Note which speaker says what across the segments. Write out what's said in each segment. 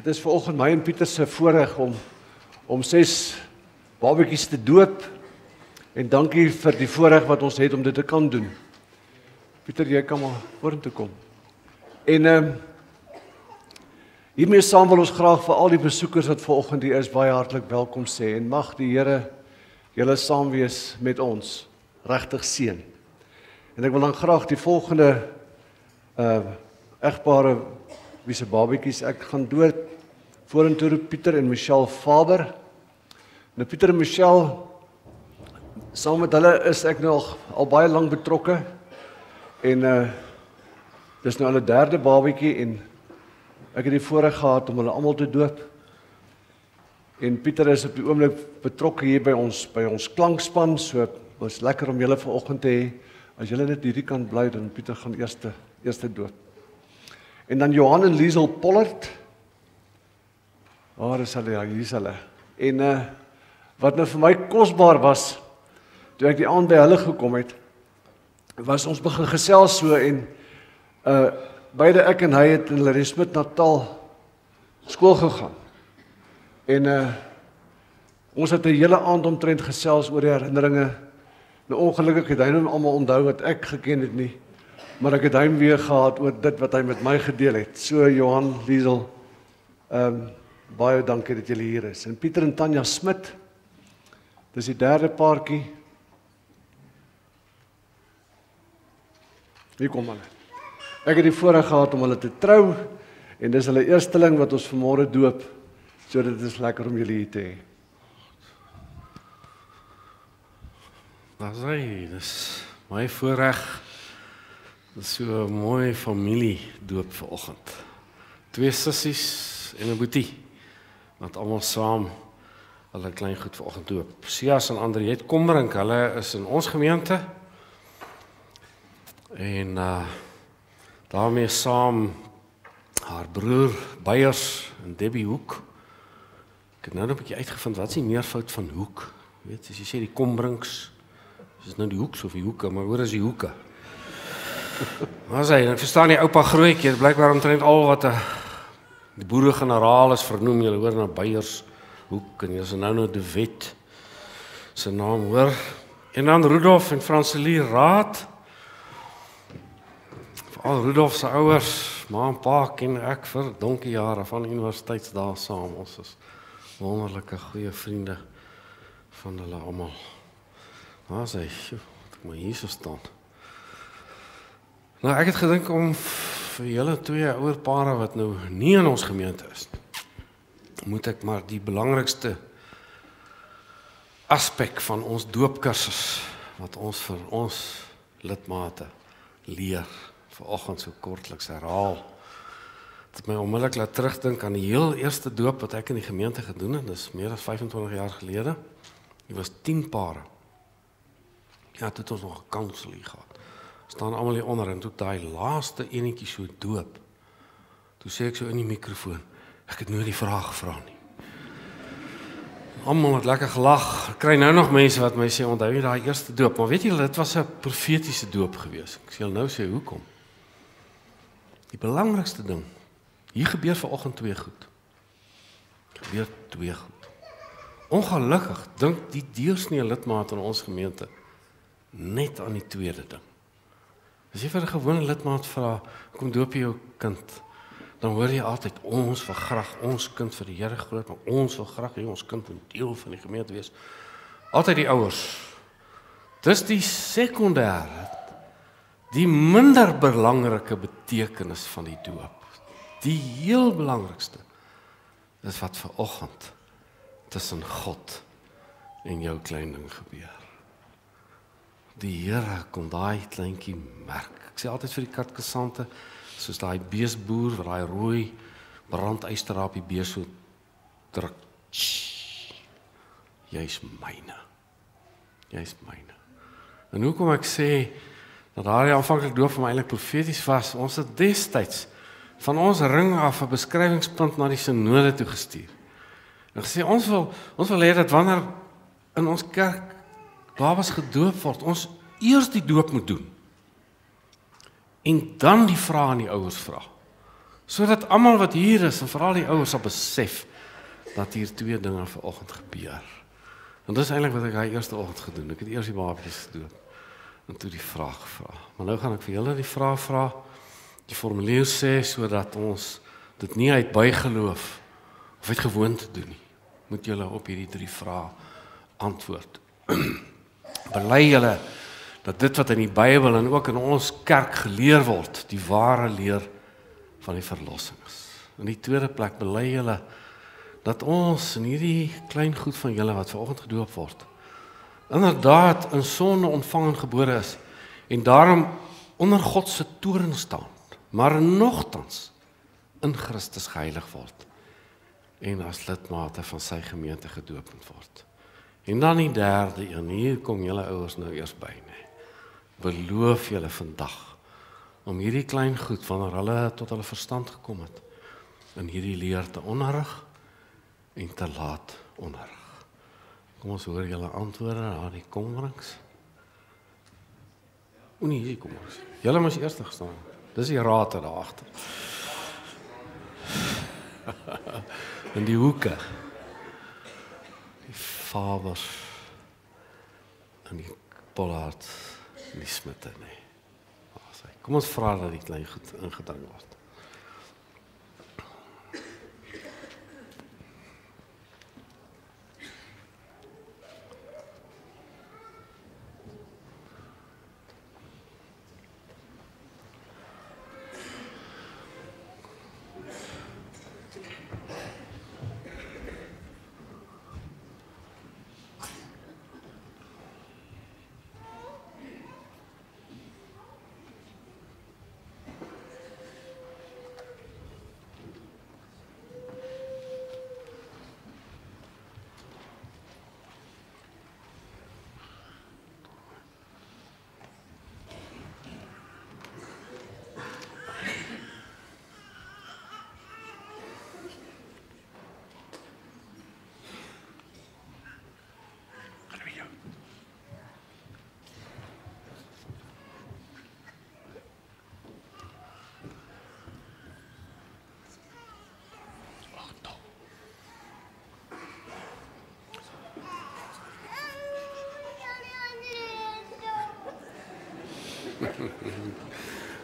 Speaker 1: Dit is vanoggend my en Pieter se voorreg om om ses babetjies te doop. En dankie vir die voorreg wat ons het om dit te kan doen. Pieter, jy kan maar vorentoe kom. En ehm um, hiermee saam wil ons graag vir al die besoekers wat vanoggend hier is baie hartlik welkom sê en mag die Here julle saam wees met ons. Regtig seën. En ek wil dan graag die volgende uh egpare wie se babetjies ek gaan dood vorentoe roep Pieter en Michelle Faber. Nou Pieter en Michelle saam met hulle is ek nog al baie lank betrokke en uh dis nou hulle derde babetjie en ek het die voorreg gehad om hulle almal te doop. En Pieter is op die oomblik betrokke hier by ons by ons klankspan, so was lekker om julle vanoggend te hê. As julle net hierdie kan bly dan Pieter gaan eerste eerste doop. En dan Johan en Liesel Pollard. Waar is hulle? Ja, hier is hulle. En uh wat nou vir my kosbaar was toe ek die aand by hulle gekom het, was ons begin gesels so en uh beide ek en hy het in Larry Smit Natal skool gegaan. En uh ons het 'n hele aand omtrent gesels oor die herinneringe. Nou ongelukkig het hy nou almal onthou wat ek geken het nie maar ek het hom weer gehad oor dit wat hy met my gedeel het. So Johan Liesel. Ehm um, baie dankie dat julle hier is. En Pieter en Tanya Smit. Dis die derde paartjie. Wie kom hulle? Ek het die voorreg gehad om hulle te trou en dis hulle eersteling wat ons vanmôre doop. So dit is lekker om julle hier te hê.
Speaker 2: Dis hy, dis my voorreg So 'n mooi familie doop vanoggend. Twee sissies en 'n boetie wat almal saam hulle klein goed vanoggend doop. Sias en Andriet Kombrink, hulle is in ons gemeente. En uh daarmee saam haar broer Beyers en Debbie Hoek. Ek het nou net 'n bietjie uitgevind wat is die meervoud van Hoek? Jy weet, as jy sê die Kombrinks, is dit nou die Hoeks of die Hoeke, maar hoor as die Hoeke. Maar sê, ek verstaan die oupa grootjie, blykbaar omtrent al wat 'n eh, die boere-generaal is vernoem, jy hoor na Beyers hoek en jy's nou nou de Wet se naam hoor. En dan Rudolf en Francelie Raad. Al Rudolf se ouers, ma en pa ken ek vir donkie jare van universiteitsdae saam. Ons is wonderlike goeie vriende van hulle almal. Maar sê, ek moet hier staan. Nou ek het gedink om vir julle twee ouer pare wat nou nie in ons gemeente is nie. Moet ek maar die belangrikste aspek van ons doopkursus wat ons vir ons lidmate leer vanoggend so kortliks herhaal. Dit my onmiddellik laat terugdink aan die heel eerste doop wat ek in die gemeente gedoen het, dis meer as 25 jaar gelede. Dit was 10 pare. Ja, dit het ons nog 'n kanselie gehad staan almal hier onder en toe daai laaste enetjie so doop. Toe sê ek so in die mikrofoon, ek het nooit die vraag gevra nie. Almal het lekker gelag. Ek kry nou nog mense wat my sê onthou jy daai eerste doop, maar weet jy dit was 'n profetiese doop gewees. Ek sê nou sê hoekom? Die belangrikste ding. Hier gebeur vanoggend twee goed. Gebeur twee goed. Ongelukkig dink die deursnee lidmaat in ons gemeente net aan die tweede ding. As jy vir 'n gewone lidmaat vra, kom doop jy jou kind, dan hoor jy altyd ons wil graag ons kind vir die Here groot, maar ons wil graag hê ons kind moet deel van die gemeente wees. Altyd die ouers. Dis die sekondêre die minder belangrike betekenis van die doop. Die heel belangrikste is wat ver oggend tussen God en jou klein ding gebeur die Here kom daai kleintjie merk. Ek sê altyd vir die katkesante, soos daai beesboer wat daai rooi brandyster op die bees so druk. Jy's myne. Jy's myne. En hoekom ek sê dat daai aanvanklik doof vir my eintlik profeties was, ons het destyds van ons ring af 'n beskrywingspunt na die sinode toe gestuur. En gesê ons wil ons wil hê dat wanneer in ons kerk babas gedoop word, ons eers die doop moet doen. En dan die vrae aan die ouers vra. Sodat almal wat hier is en veral die ouers sal besef dat hier twee dinge vanoggend gebeur. En dis eintlik wat ek daai eerste oggend gedoen het. Ek het eers die babatjies gedoen en toe die vraag gevra. Maar nou gaan ek vir julle die vraag vra. Die formulier sê sodat ons dit nie uit bygeloof of uit gewoonte doen nie. Moet julle op hierdie drie vrae antwoord. Bely julle dat dit wat in die Bybel en ook in ons kerk geleer word, die ware leer van die verlossing is. In die tweede plek bely julle dat ons in hierdie klein goed van julle wat vanoggend gedoop word, inderdaad in sonde ontvang en gebore is en daarom onder God se toorn staan, maar nogtans in Christus geheilig word en as lidmate van sy gemeente gedoop word. En dan die derde een, hier kom julle ouers nou eers by, nê. Beloof julle vandag om hierdie klein goed wanneer hulle tot hulle verstand gekom het in hierdie leer te onderrig en te laat onderrig. Kom ons hoor julle antwoorde na die komrings. Oenie hier kom ons. Julle moes eers gestaan. Dis die raad daar agter. in die hoeke. Vader en die Pollard en die Smitte nee. Kom ons vra dat die klein goed ingedring word.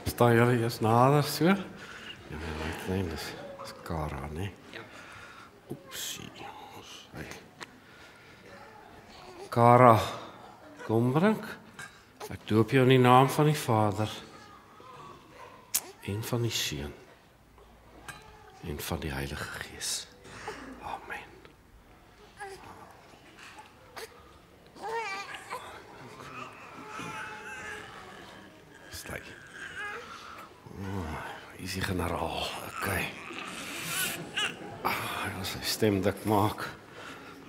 Speaker 2: Staan julle eers nader so? Ja, my klein is skara, né? Ja. Oepsie. Hey. Kara, kom bring. Ek doop jou in die naam van die Vader en van die Seun en van die Heilige Gees. Die generaal. OK. Ah, ons stem dik maak.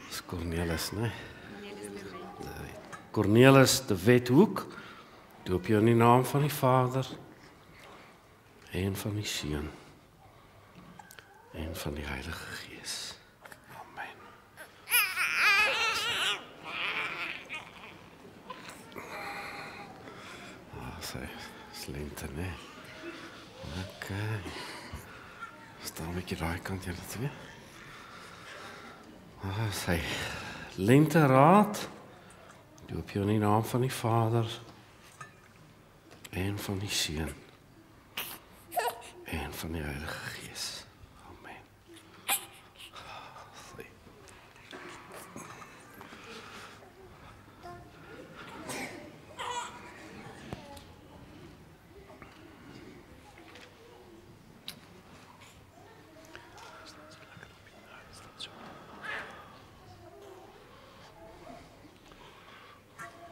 Speaker 2: Dis Cornelis, né? Nee? Cornelis de Wethoek. Doop jou in die naam van die Vader en van die Seun en van die Heilige Gees. Amen. Sê, slente, né? Nee? OK. Staan 'n bietjie daai kant julle twee. Ah, sy lente raad. Doop jou in die naam van die Vader en van die Seun en van die Heilige Gees.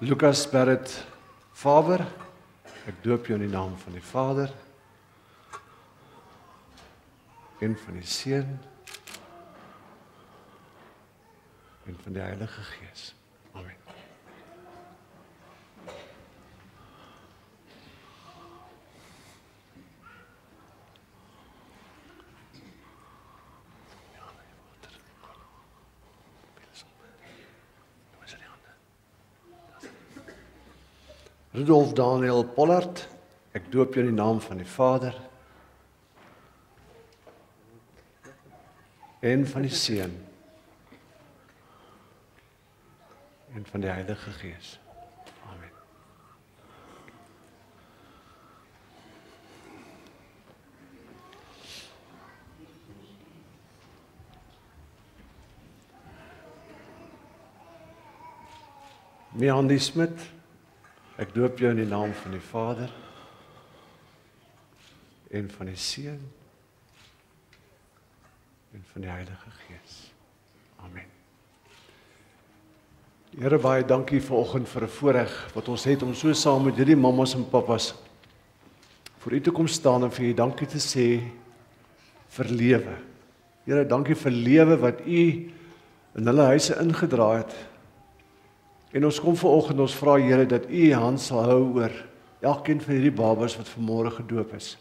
Speaker 1: Lukas Barrett Vader, ek doop jou in die naam van die Vader en van die Seun en van die Heilige Gees. Amen. Rudolf Daniel Pollard, ek doop jou in die naam van die Vader en van die Seun en van die Heilige Gees. Amen. Meandi Smit, ek doop jou in die naam van die Vader en van die Seun en van die Heilige Gees. Amen. Here baie dankie vanoggend vir 'n voorreg wat ons het om so saam met hierdie mammas en pappas voor U te kom staan en vir U dankie te sê vir lewe. Here, dankie vir lewe wat U in hulle huise ingedraai het. En ons kom vanoggend ons vra Here dat U U hand sal hou oor elkeen van hierdie babas wat vanmôre gedoop is.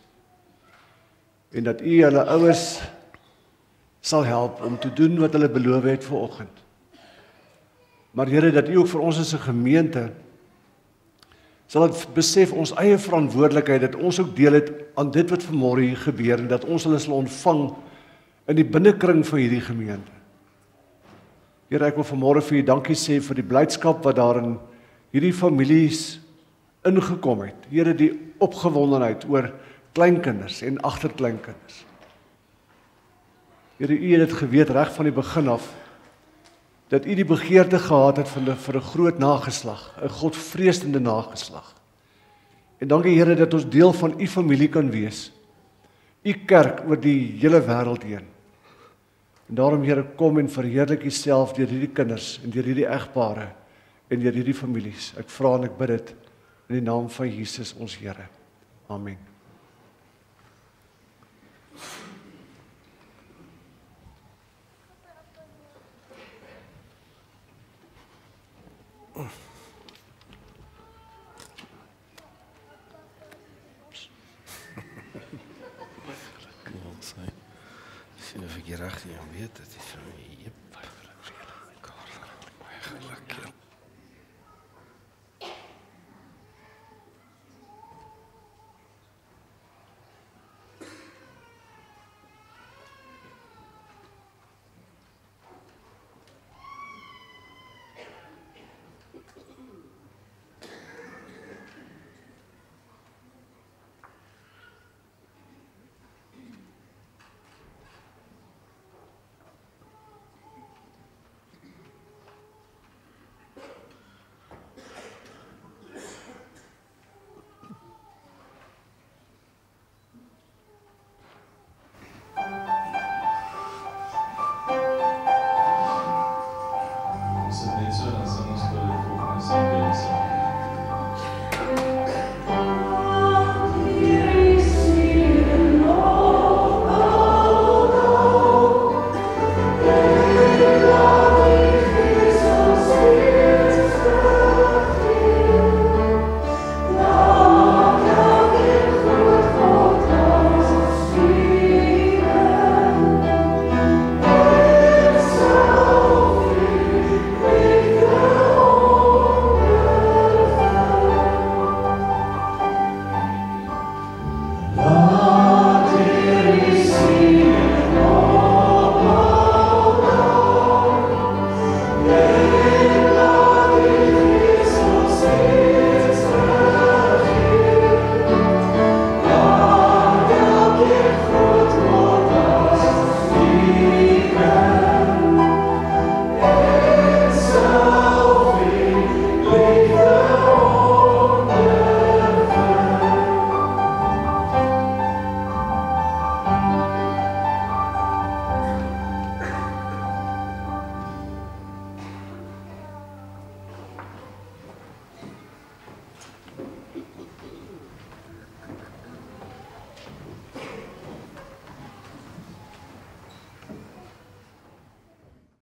Speaker 1: En dat U hulle ouers sal help om te doen wat hulle beloof het vanoggend. Maar Here dat U ook vir ons as 'n gemeente sal dit besef ons eie verantwoordelikheid dat ons ook deel het aan dit wat vanmôre hier gebeur en dat ons hulle sal ontvang in die binnekring van hierdie gemeente. Here ek wil vanmôre vir U dankie sê vir die blydskap wat daarin hierdie families ingekom het. Here die opgewondenheid oor kleinkinders en agterkleinkinders. Here U het dit geweet reg van die begin af dat u die begeerte gehad het vir 'n vir 'n groot nageslag, 'n godvreesende nageslag. En dankie Here dat ons deel van u familie kan wees. U kerk oor die hele wêreld heen. En daarom Here kom en verheerlik u self deur hierdie kinders en deur hierdie egpare en deur hierdie families. Ek vra en ek bid dit in die naam van Jesus ons Here. Amen.
Speaker 2: Dievs, jau vietā, tas ir. Jep.